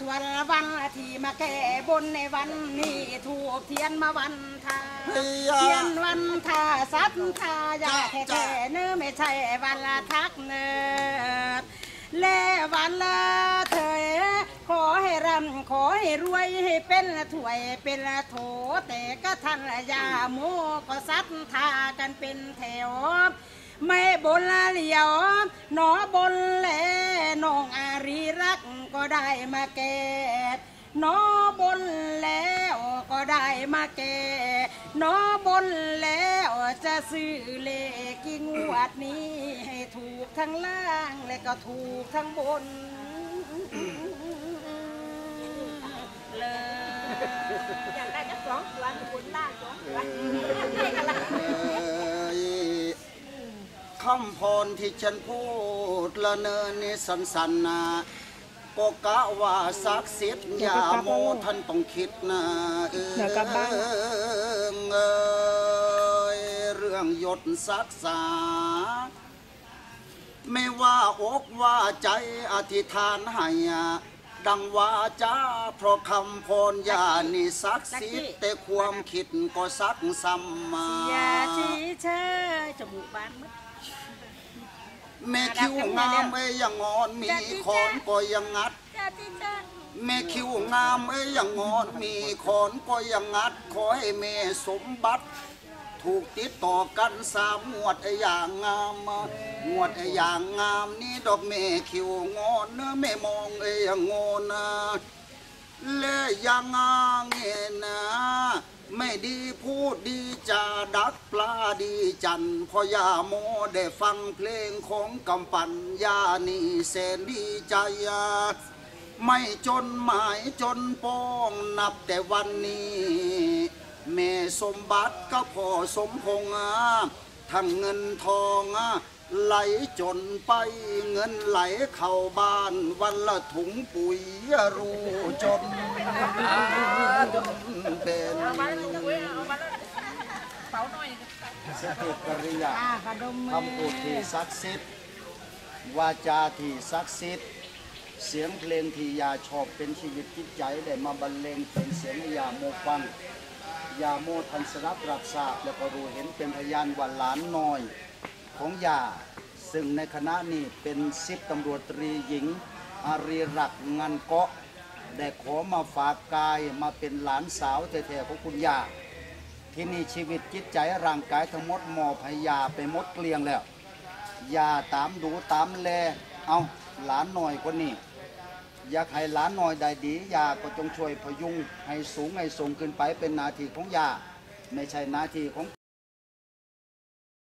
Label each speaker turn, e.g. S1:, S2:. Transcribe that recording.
S1: ทวนวันที่มาแก้บนในวันนี้ถูกเทียนมาวันทา
S2: เฮีย
S1: เทียนวันทาสัตทายาแท้ๆเนื้อไม่ใช่วันละทักเนิดและวันละเถยขอให้ร่ำขอให้รวยให้เป็นถ้วยเป็นโถแต่ก็ท่านละยาโมก็สัตทากันเป็นแถวไม่บนละเหลียวหนอบนแลน้องอารีรักก็ ได้มาแก่หนอบนแล้วก็ได้มาแก่หนอบนแล้วจะซื้อเลขกี่งวดนี้ ให้ถูกทั้งล่างและก็ถูกทั้งบนเลย
S3: อยากได้จะสองตัวบุญล่างสองตัว
S2: เอ่ยคำพรที่ฉันพูดละเนินนี่สันสันๆนะ ก็กะว่าศักดิ์สิทธิ์อย่าโมท่านต้องคิดนะเออ
S4: เอ
S2: ยเรื่องยศศักดิ์ษา ไม่ว่าอกว่าใจอธิษฐานให้ดังวาจาเพราะคำพรยานี่ศักดิ์สิทธิ์แต่ความคิดก็สักซ้ำมา
S1: อย่าชี้เชยจมูกบานมด
S2: แม่คิ้วงามเอ้ยยังงอนมีคอนก็ยังงัด
S1: เชย
S2: แม่คิ้วงามเอ้ยยังงอนมีคอนก็ยังงัด ขอให้แม่สมบัติ ถูกติดต่อกันสามงวดไอ้อย่างงามงวดไอ้อย่างงามนี่ดอกแม่คิ้วงอนเนื้อแม่มองไอ้ยังงอนนะและยังงางเงินนะ ไม่ดีพูดดีจาดักปลาดีจันทร์พอยาโมได้ฟังเพลงของกำปัญญานี่แสนดีใจอะไม่จนหมายจนป้องนับแต่วันนี้ แม่สมบัติก็พอสมพงษ์ทั้งเงินทองอ ไหลจนไปเงินไหลเข้าบ้าน วันละถุงปุ๋ยรู้จนเป็น
S3: เป๋าหน่อย
S2: สติกริยาคำพูดที่ศักดิ์สิทธิ์วาจาที่ศักดิ์สิทธิ์เสียงเพลงที่ยาชอบเป็นชีวิตจิตใจได้มาบรรเลงเป็นเสียงยาโมฟังยาโมทันสรับรับทราบแล้วก็รู้เห็นเป็นพยานว่าหลานน้อย ของยา ซึ่งในคณะนี้เป็นสิบตำรวจตรีหญิง อารีรักงันเกาะได้ขอมาฝากกายมาเป็นหลานสาวแท้ๆของคุณยา ที่นี่ชีวิตจิตใจร่างกายทั้งหมดหมอบให้ยาไปหมดเกลียงแล้วยาตามดูตามแลเอาหลานหน่อยคนนี้อยากให้หลานหน่อยได้ดียาก็จงช่วยพยุงให้สูงให้ส่งขึ้นไปเป็นนาทีของยาไม่ใช่นาทีของ